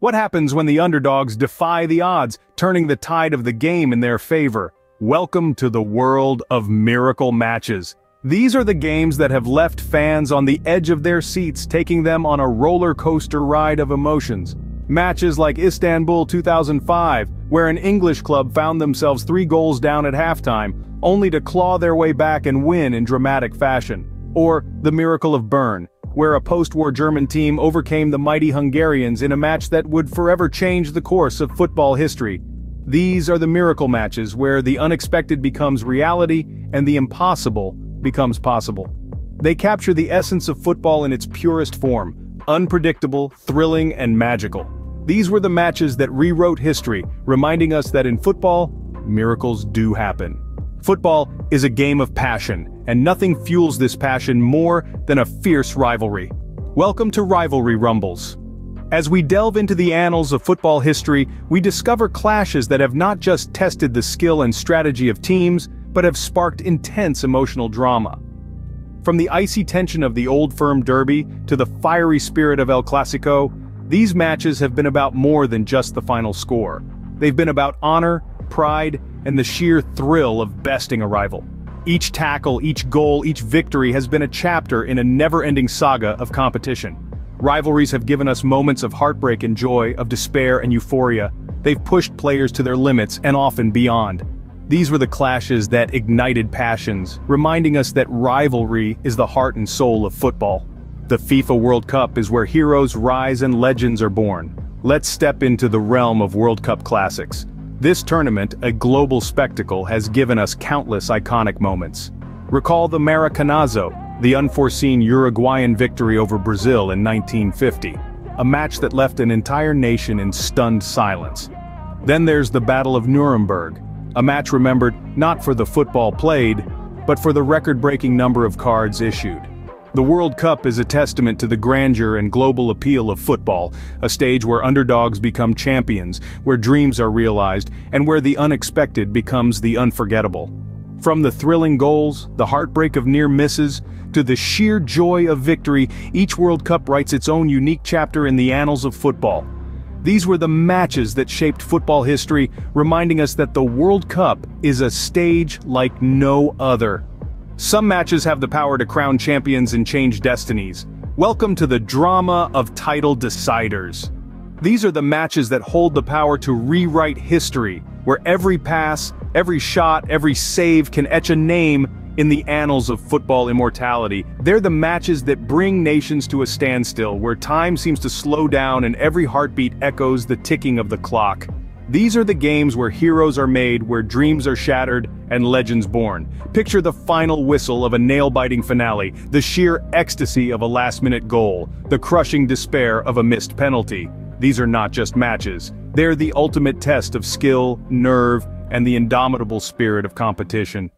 What happens when the underdogs defy the odds, turning the tide of the game in their favor? Welcome to the world of miracle matches. These are the games that have left fans on the edge of their seats taking them on a roller coaster ride of emotions. Matches like Istanbul 2005, where an English club found themselves three goals down at halftime, only to claw their way back and win in dramatic fashion. Or the miracle of Bern, where a post-war German team overcame the mighty Hungarians in a match that would forever change the course of football history. These are the miracle matches where the unexpected becomes reality and the impossible becomes possible. They capture the essence of football in its purest form, unpredictable, thrilling, and magical. These were the matches that rewrote history, reminding us that in football, miracles do happen. Football is a game of passion, and nothing fuels this passion more than a fierce rivalry. Welcome to Rivalry Rumbles. As we delve into the annals of football history, we discover clashes that have not just tested the skill and strategy of teams, but have sparked intense emotional drama. From the icy tension of the Old Firm Derby to the fiery spirit of El Clasico, these matches have been about more than just the final score. They've been about honor, pride, and the sheer thrill of besting a rival. Each tackle, each goal, each victory has been a chapter in a never-ending saga of competition. Rivalries have given us moments of heartbreak and joy, of despair and euphoria. They've pushed players to their limits and often beyond. These were the clashes that ignited passions, reminding us that rivalry is the heart and soul of football. The FIFA World Cup is where heroes rise and legends are born. Let's step into the realm of World Cup classics. This tournament, a global spectacle, has given us countless iconic moments. Recall the Maracanazo, the unforeseen Uruguayan victory over Brazil in 1950, a match that left an entire nation in stunned silence. Then there's the Battle of Nuremberg, a match remembered not for the football played, but for the record-breaking number of cards issued. The World Cup is a testament to the grandeur and global appeal of football, a stage where underdogs become champions, where dreams are realized, and where the unexpected becomes the unforgettable. From the thrilling goals, the heartbreak of near misses, to the sheer joy of victory, each World Cup writes its own unique chapter in the annals of football. These were the matches that shaped football history, reminding us that the World Cup is a stage like no other. Some matches have the power to crown champions and change destinies. Welcome to the drama of title deciders. These are the matches that hold the power to rewrite history, where every pass, every shot, every save can etch a name in the annals of football immortality. They're the matches that bring nations to a standstill, where time seems to slow down and every heartbeat echoes the ticking of the clock. These are the games where heroes are made, where dreams are shattered, and legends born. Picture the final whistle of a nail-biting finale, the sheer ecstasy of a last-minute goal, the crushing despair of a missed penalty. These are not just matches. They're the ultimate test of skill, nerve, and the indomitable spirit of competition.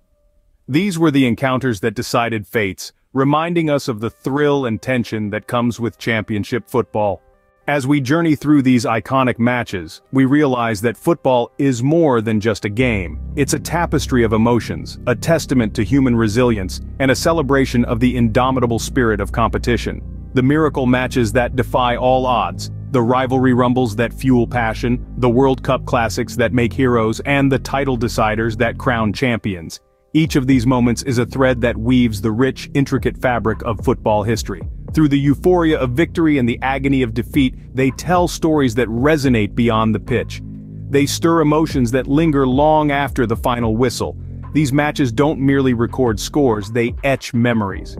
These were the encounters that decided fates, reminding us of the thrill and tension that comes with championship football. As we journey through these iconic matches, we realize that football is more than just a game. It's a tapestry of emotions, a testament to human resilience, and a celebration of the indomitable spirit of competition. The miracle matches that defy all odds, the rivalry rumbles that fuel passion, the World Cup classics that make heroes, and the title deciders that crown champions. Each of these moments is a thread that weaves the rich, intricate fabric of football history. Through the euphoria of victory and the agony of defeat, they tell stories that resonate beyond the pitch. They stir emotions that linger long after the final whistle. These matches don't merely record scores, they etch memories.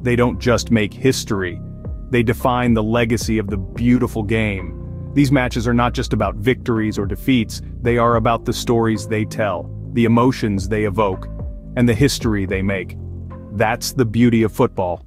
They don't just make history. They define the legacy of the beautiful game. These matches are not just about victories or defeats, they are about the stories they tell, the emotions they evoke, and the history they make. That's the beauty of football.